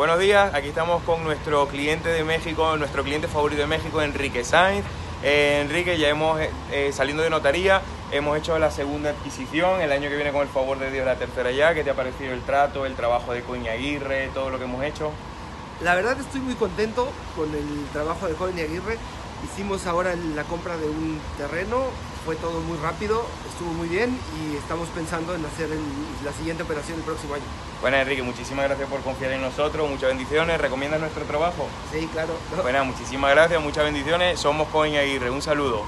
Buenos días, aquí estamos con nuestro cliente de México, nuestro cliente favorito de México, Enrique Sainz. Eh, Enrique, ya hemos, eh, eh, saliendo de notaría, hemos hecho la segunda adquisición, el año que viene con el favor de Dios la tercera ya. ¿Qué te ha parecido el trato, el trabajo de Coña Aguirre, todo lo que hemos hecho? La verdad estoy muy contento con el trabajo de Joven Aguirre. Hicimos ahora la compra de un terreno, fue todo muy rápido, estuvo muy bien y estamos pensando en hacer el- la siguiente operación el próximo año. Bueno, Enrique, muchísimas gracias por confiar en nosotros, muchas bendiciones. ¿Recomiendas nuestro trabajo? Sí, claro. Bueno, muchísimas gracias, muchas bendiciones. Somos Coña Aguirre, un saludo.